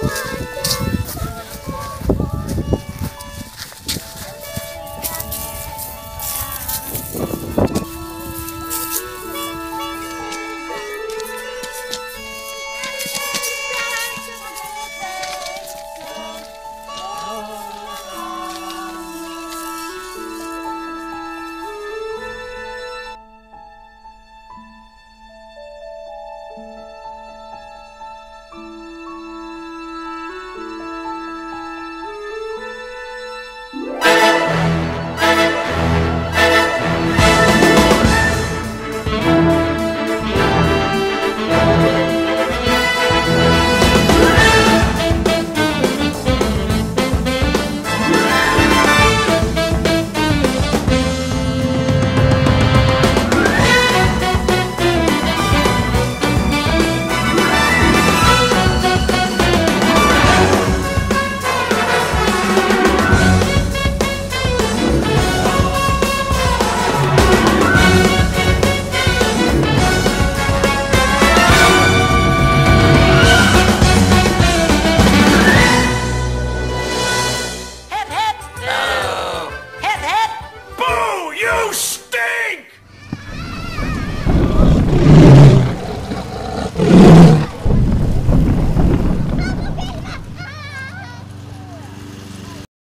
Hip hip! Hip hip! Boo! You